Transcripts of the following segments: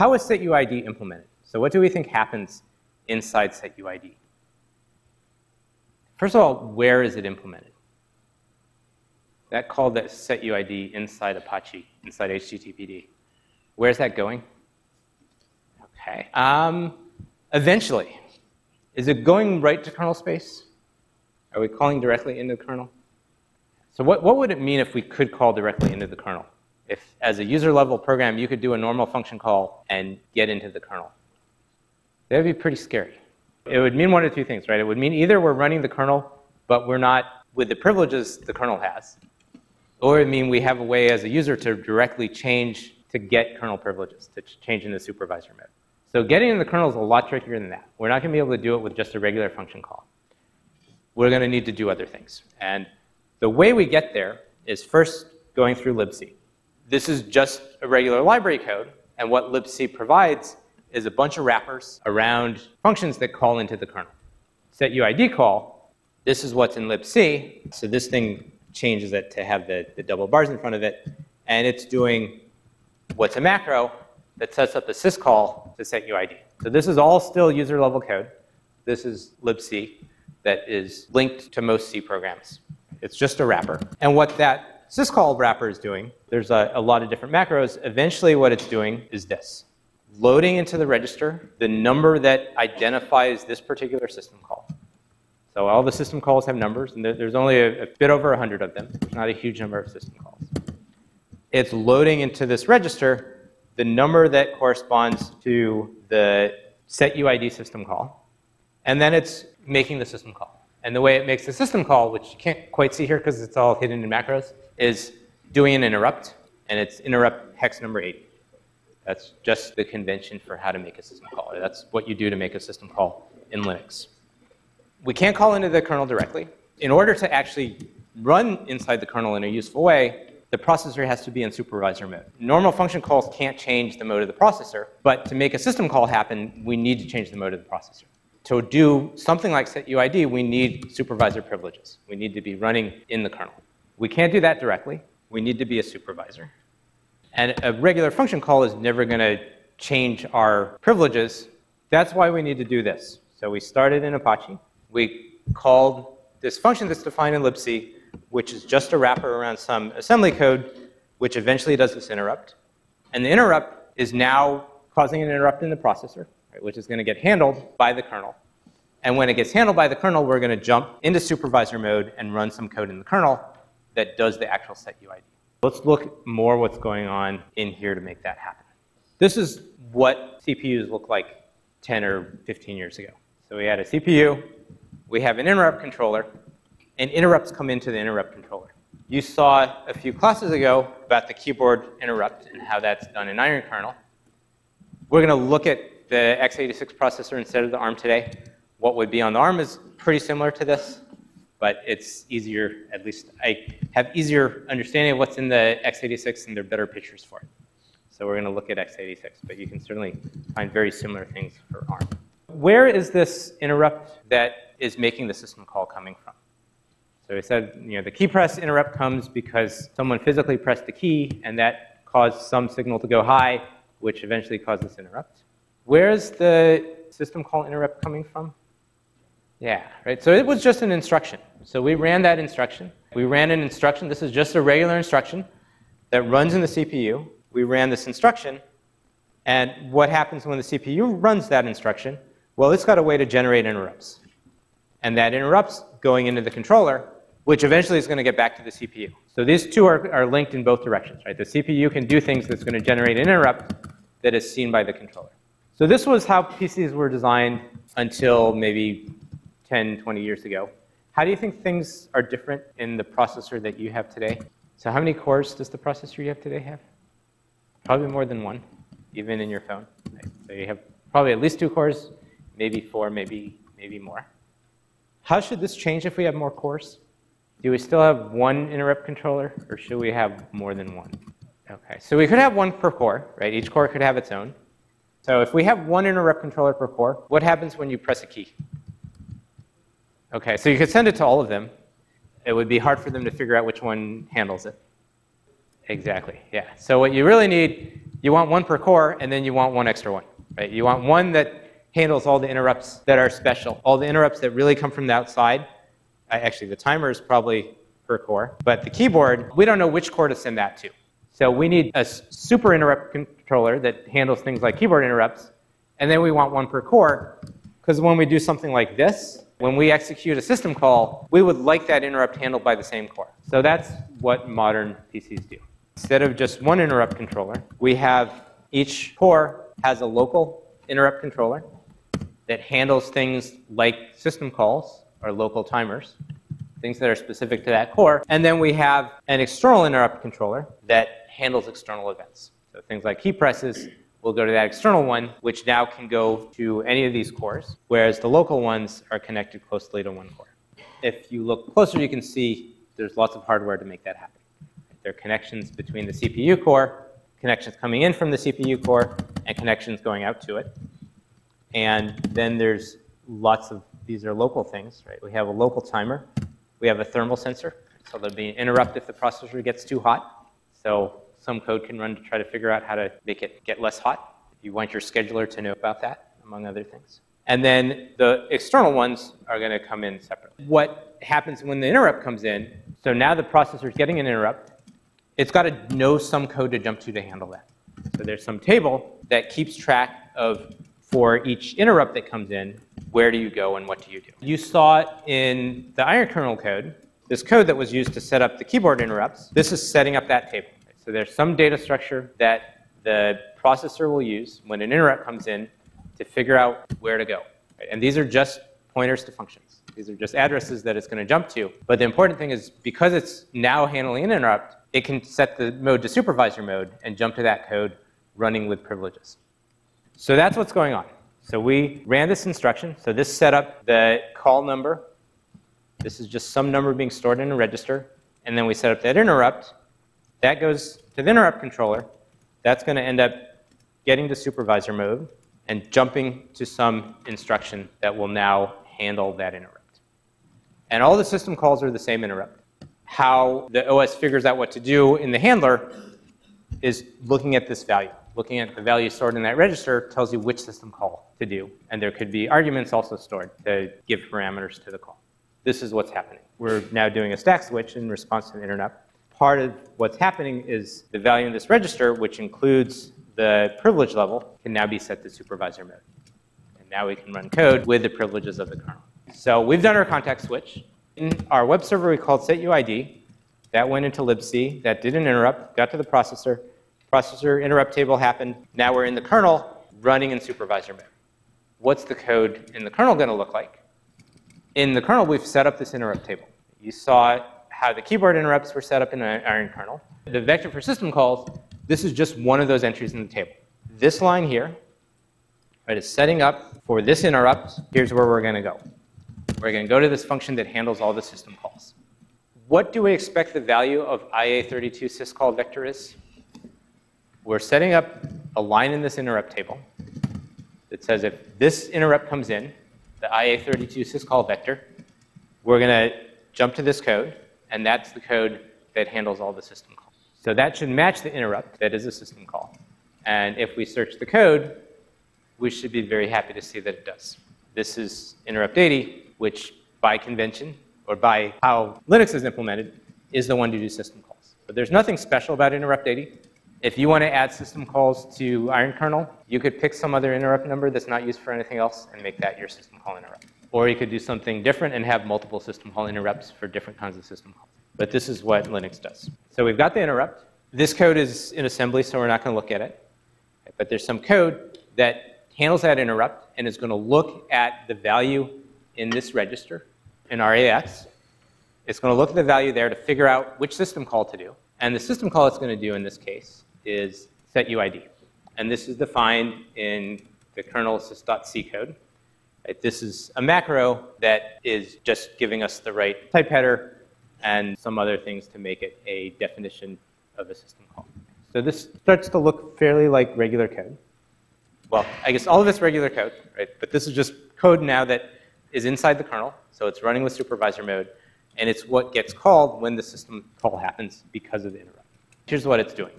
How is setuid implemented? So what do we think happens inside setuid? First of all, where is it implemented? That call that setuid inside Apache, inside HTTPD. Where's that going? Okay. Um, eventually. Is it going right to kernel space? Are we calling directly into the kernel? So what, what would it mean if we could call directly into the kernel? If, as a user level program, you could do a normal function call and get into the kernel. That would be pretty scary. It would mean one of two things, right? It would mean either we're running the kernel, but we're not with the privileges the kernel has, or it mean we have a way as a user to directly change to get kernel privileges, to change in the supervisor mode. So getting in the kernel is a lot trickier than that. We're not going to be able to do it with just a regular function call. We're going to need to do other things. And the way we get there is first going through libc. This is just a regular library code, and what libc provides is a bunch of wrappers around functions that call into the kernel. Setuid call, this is what's in libc. So this thing changes it to have the, the double bars in front of it, and it's doing what's a macro that sets up the syscall to setuid. So this is all still user level code. This is libc that is linked to most C programs. It's just a wrapper. And what that syscall wrapper is doing, there's a, a lot of different macros. Eventually what it's doing is this loading into the register the number that identifies this particular system call. So all the system calls have numbers, and there's only a, a bit over 100 of them. Not a huge number of system calls. It's loading into this register the number that corresponds to the setuid system call, and then it's making the system call. And the way it makes the system call, which you can't quite see here because it's all hidden in macros, is doing an interrupt, and it's interrupt hex number 80. That's just the convention for how to make a system call. That's what you do to make a system call in Linux. We can't call into the kernel directly. In order to actually run inside the kernel in a useful way, the processor has to be in supervisor mode. Normal function calls can't change the mode of the processor, but to make a system call happen, we need to change the mode of the processor. To do something like setuid, we need supervisor privileges. We need to be running in the kernel. We can't do that directly. We need to be a supervisor. And a regular function call is never going to change our privileges. That's why we need to do this. So we started in Apache. We called this function that's defined in libc, which is just a wrapper around some assembly code, which eventually does this interrupt. And the interrupt is now causing an interrupt in the processor, right, which is going to get handled by the kernel. And when it gets handled by the kernel, we're going to jump into supervisor mode and run some code in the kernel that does the actual setuid. Let's look more what's going on in here to make that happen. This is what CPUs look like 10 or 15 years ago. So we had a CPU, we have an interrupt controller, and interrupts come into the interrupt controller. You saw a few classes ago about the keyboard interrupt and how that's done in Iron Kernel. We're going to look at the x86 processor instead of the ARM today. What would be on the ARM is pretty similar to this but it's easier, at least I have easier understanding of what's in the x86 and there are better pictures for it. So we're going to look at x86, but you can certainly find very similar things for ARM. Where is this interrupt that is making the system call coming from? So we said, you know, the key press interrupt comes because someone physically pressed the key and that caused some signal to go high, which eventually caused this interrupt. Where is the system call interrupt coming from? Yeah, right. So it was just an instruction. So we ran that instruction. We ran an instruction. This is just a regular instruction that runs in the CPU. We ran this instruction. And what happens when the CPU runs that instruction? Well, it's got a way to generate interrupts. And that interrupts going into the controller, which eventually is going to get back to the CPU. So these two are, are linked in both directions, right? The CPU can do things that's going to generate an interrupt that is seen by the controller. So this was how PCs were designed until maybe 10, 20 years ago. How do you think things are different in the processor that you have today? So how many cores does the processor you have today have? Probably more than one, even in your phone. So you have probably at least two cores, maybe four, maybe, maybe more. How should this change if we have more cores? Do we still have one interrupt controller, or should we have more than one? Okay, so we could have one per core, right? Each core could have its own. So if we have one interrupt controller per core, what happens when you press a key? Okay, so you could send it to all of them. It would be hard for them to figure out which one handles it. Exactly, yeah. So what you really need, You want one per core, and then you want one extra one. Right? You want one that handles all the interrupts that are special, all the interrupts that really come from the outside. Actually, the timer is probably per core, but the keyboard, we don't know which core to send that to. So we need a super interrupt controller that handles things like keyboard interrupts, and then we want one per core, because when we do something like this, when we execute a system call, we would like that interrupt handled by the same core. So that's what modern PCs do. Instead of just one interrupt controller, we have each core has a local interrupt controller that handles things like system calls or local timers, things that are specific to that core. And then we have an external interrupt controller that handles external events. So things like key presses will go to that external one, which now can go to any of these cores, whereas the local ones are connected closely to one core. If you look closer, you can see there's lots of hardware to make that happen. There are connections between the CPU core, connections coming in from the CPU core, and connections going out to it. And then there's lots of, these are local things, right? We have a local timer. We have a thermal sensor, so there'll be an interrupt if the processor gets too hot. So some code can run to try to figure out how to make it get less hot. You want your scheduler to know about that, among other things. And then the external ones are going to come in separately. What happens when the interrupt comes in, so now the processor is getting an interrupt, it's got to know some code to jump to to handle that. So there's some table that keeps track of, for each interrupt that comes in, where do you go and what do you do. You saw in the iron kernel code, this code that was used to set up the keyboard interrupts. This is setting up that table. So there's some data structure that the processor will use when an interrupt comes in to figure out where to go. And these are just pointers to functions. These are just addresses that it's going to jump to. But the important thing is because it's now handling an interrupt, it can set the mode to supervisor mode and jump to that code running with privileges. So that's what's going on. So we ran this instruction. So this set up the call number. This is just some number being stored in a register. And then we set up that interrupt. That goes to the interrupt controller. That's going to end up getting to supervisor mode and jumping to some instruction that will now handle that interrupt. And all the system calls are the same interrupt. How the OS figures out what to do in the handler is looking at this value. Looking at the value stored in that register tells you which system call to do. And there could be arguments also stored to give parameters to the call. This is what's happening. We're now doing a stack switch in response to the interrupt part of what's happening is the value in this register, which includes the privilege level, can now be set to supervisor mode. And now we can run code with the privileges of the kernel. So we've done our context switch. In our web server, we called setuid. That went into libc. That did an interrupt, got to the processor. Processor interrupt table happened. Now we're in the kernel running in supervisor mode. What's the code in the kernel going to look like? In the kernel, we've set up this interrupt table. You saw how the keyboard interrupts were set up in iron kernel. The vector for system calls, this is just one of those entries in the table. This line here right, is setting up for this interrupt. Here's where we're going to go. We're going to go to this function that handles all the system calls. What do we expect the value of IA32 syscall vector is? We're setting up a line in this interrupt table that says if this interrupt comes in, the IA32 syscall vector, we're going to jump to this code, and that's the code that handles all the system calls. So that should match the interrupt that is a system call. And if we search the code, we should be very happy to see that it does. This is interrupt 80, which by convention, or by how Linux is implemented, is the one to do system calls. But there's nothing special about interrupt 80. If you want to add system calls to iron kernel, you could pick some other interrupt number that's not used for anything else and make that your system call interrupt. Or you could do something different and have multiple system call interrupts for different kinds of system calls. But this is what Linux does. So we've got the interrupt. This code is in assembly, so we're not going to look at it. But there's some code that handles that interrupt and is going to look at the value in this register in our AX. It's going to look at the value there to figure out which system call to do. And the system call it's going to do in this case is setuid. And this is defined in the kernel sys.c code. Right? This is a macro that is just giving us the right type header and some other things to make it a definition of a system call. So this starts to look fairly like regular code. Well, I guess all of it's regular code, right? But this is just code now that is inside the kernel, so it's running with supervisor mode, and it's what gets called when the system call happens because of the interrupt. Here's what it's doing.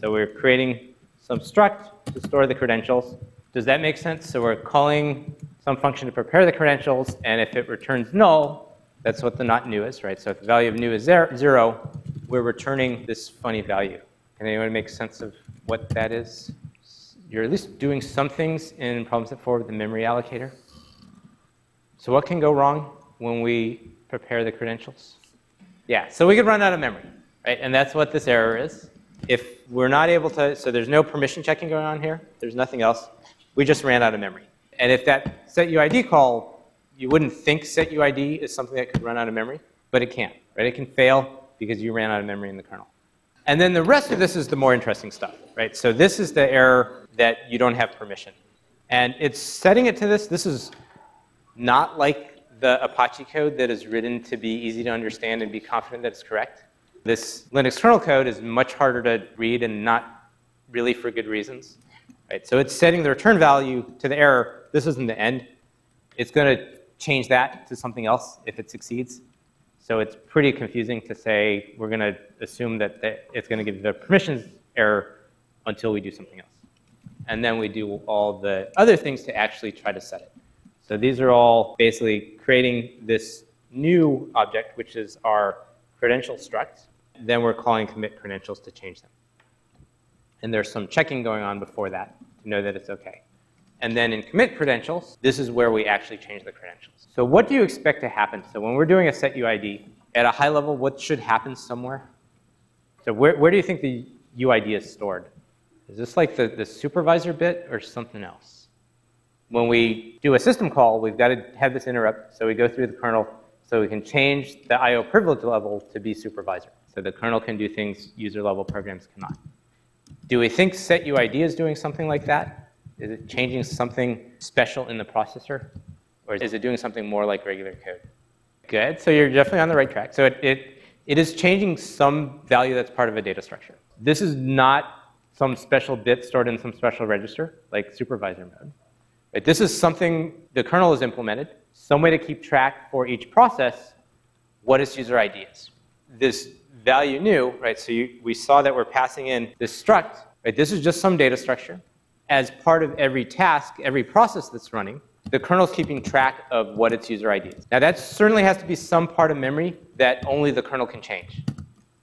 So we're creating some struct to store the credentials. Does that make sense? So we're calling some function to prepare the credentials, and if it returns null, that's what the not new is, right? So if the value of new is zero, we're returning this funny value. Can anyone make sense of what that is? You're at least doing some things in problem set 4 with the memory allocator. So what can go wrong when we prepare the credentials? Yeah, so we could run out of memory, right? And that's what this error is. If we're not able to, so there's no permission checking going on here, there's nothing else, we just ran out of memory. And if that setuid call, you wouldn't think setuid is something that could run out of memory, but it can, right? It can fail because you ran out of memory in the kernel. And then the rest of this is the more interesting stuff, right? So this is the error that you don't have permission. And it's setting it to this. This is not like the Apache code that is written to be easy to understand and be confident that it's correct. This Linux kernel code is much harder to read and not really for good reasons. Right? So it's setting the return value to the error. This isn't the end. It's going to change that to something else if it succeeds. So it's pretty confusing to say we're going to assume that it's going to give the permissions error until we do something else. And then we do all the other things to actually try to set it. So these are all basically creating this new object, which is our credential struct. Then we're calling commit credentials to change them. And there's some checking going on before that to know that it's OK. And then in commit credentials, this is where we actually change the credentials. So what do you expect to happen? So when we're doing a set UID, at a high level, what should happen somewhere? So where, where do you think the UID is stored? Is this like the, the supervisor bit or something else? when we do a system call, we've got to have this interrupt. So we go through the kernel so we can change the I.O. privilege level to be supervisor. So the kernel can do things user level programs cannot. Do we think setuid is doing something like that? Is it changing something special in the processor? Or is it doing something more like regular code? Good. So you're definitely on the right track. So it, it, it is changing some value that's part of a data structure. This is not some special bit stored in some special register, like supervisor mode. Right? This is something the kernel has implemented, some way to keep track for each process what its user ID is. This value new, right, so you, we saw that we're passing in this struct, right, this is just some data structure. As part of every task, every process that's running, the kernel's keeping track of what its user ID is. Now that certainly has to be some part of memory that only the kernel can change.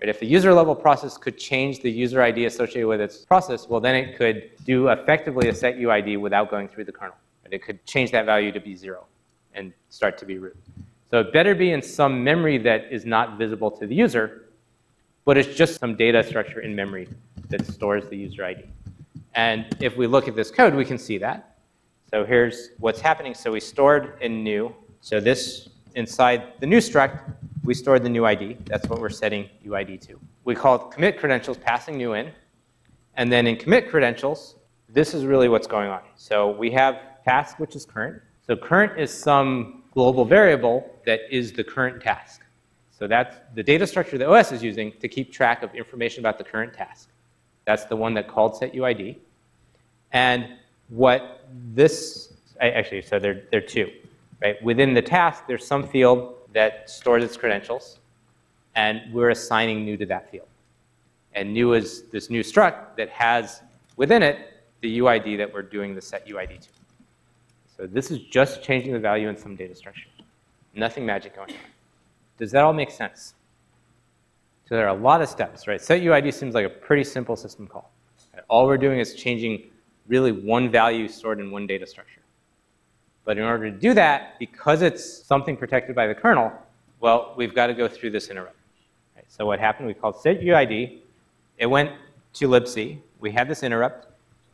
Right? If the user level process could change the user ID associated with its process, well, then it could do effectively a set UID without going through the kernel. Right? It could change that value to be zero and start to be root. So it better be in some memory that is not visible to the user, but it's just some data structure in memory that stores the user ID. And if we look at this code, we can see that. So here's what's happening. So we stored in new. So this inside the new struct we stored the new ID. That's what we're setting UID to. We call it commit credentials, passing new in. And then in commit credentials, this is really what's going on. So we have task, which is current. So current is some global variable that is the current task. So that's the data structure the OS is using to keep track of information about the current task. That's the one that called set UID. And what this, actually, so there, there are two. Right? Within the task, there's some field that stores its credentials, and we're assigning new to that field. And new is this new struct that has within it the UID that we're doing the set UID to. So this is just changing the value in some data structure. Nothing magic going on. Does that all make sense? So there are a lot of steps, right? Set UID seems like a pretty simple system call. All we're doing is changing really one value stored in one data structure. But in order to do that, because it's something protected by the kernel, well, we've got to go through this interrupt. Right, so what happened, we called setuid. It went to libc. We had this interrupt.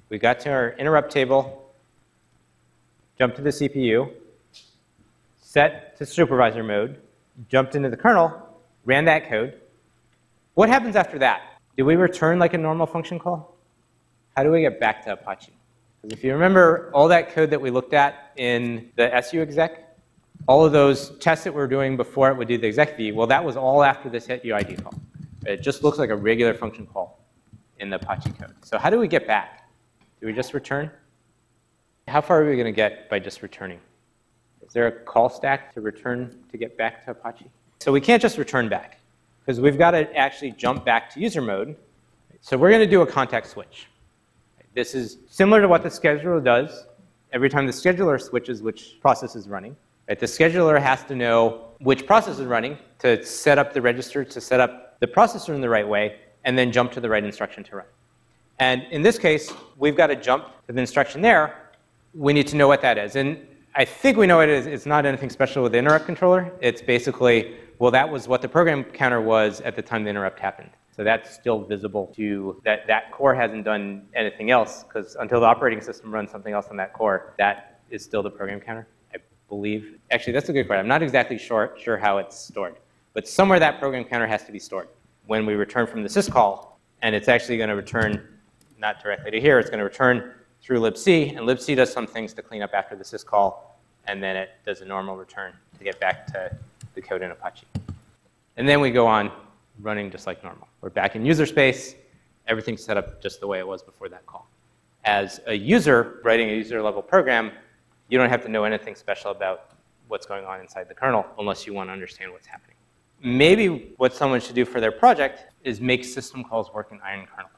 We got to our interrupt table, jumped to the CPU, set to supervisor mode, jumped into the kernel, ran that code. What happens after that? Do we return like a normal function call? How do we get back to Apache? If you remember all that code that we looked at in the SU exec, all of those tests that we were doing before it would do the exec v, well, that was all after this set UID call. It just looks like a regular function call in the Apache code. So how do we get back? Do we just return? How far are we going to get by just returning? There a call stack to return to get back to Apache? So we can't just return back because we've got to actually jump back to user mode. So we're going to do a context switch. This is similar to what the scheduler does. Every time the scheduler switches which process is running, right, the scheduler has to know which process is running to set up the register, to set up the processor in the right way, and then jump to the right instruction to run. And in this case, we've got to jump to the instruction there. We need to know what that is. And I think we know it is. It's not anything special with the interrupt controller. It's basically, well, that was what the program counter was at the time the interrupt happened. So that's still visible to that, that core hasn't done anything else because until the operating system runs something else on that core, that is still the program counter, I believe. Actually, that's a good question. I'm not exactly sure, sure how it's stored, but somewhere that program counter has to be stored. When we return from the syscall, and it's actually going to return not directly to here, it's going to return through libc, and libc does some things to clean up after the syscall, and then it does a normal return to get back to the code in Apache. And then we go on running just like normal. We're back in user space. Everything's set up just the way it was before that call. As a user writing a user level program, you don't have to know anything special about what's going on inside the kernel unless you want to understand what's happening. Maybe what someone should do for their project is make system calls work in iron kernel.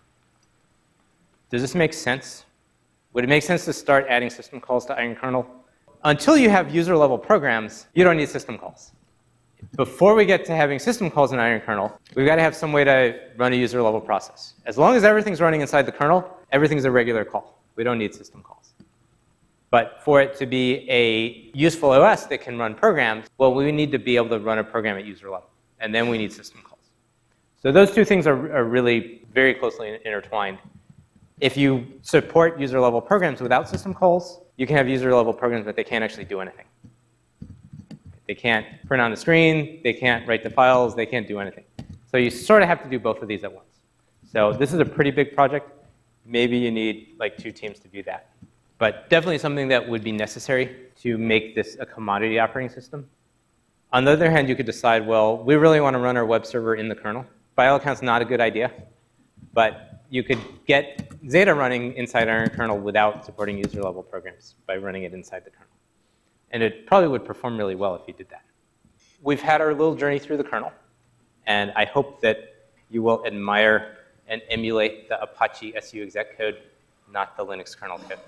Does this make sense? Would it make sense to start adding system calls to iron kernel? Until you have user level programs, you don't need system calls. Before we get to having system calls in iron kernel, we've got to have some way to run a user level process. As long as everything's running inside the kernel, everything's a regular call. We don't need system calls. But for it to be a useful OS that can run programs, well, we need to be able to run a program at user level. And then we need system calls. So those two things are, are really very closely intertwined. If you support user level programs without system calls, you can have user level programs, but they can't actually do anything. They can't print on the screen, they can't write the files, they can't do anything. So you sort of have to do both of these at once. So this is a pretty big project. Maybe you need like two teams to do that. But definitely something that would be necessary to make this a commodity operating system. On the other hand, you could decide, well, we really want to run our web server in the kernel. By all accounts, not a good idea. But you could get Zhtta running inside Iron kernel without supporting user level programs by running it inside the kernel. And it probably would perform really well if you did that. We've had our little journey through the kernel, and I hope that you will admire and emulate the Apache SU exec code, not the Linux kernel code.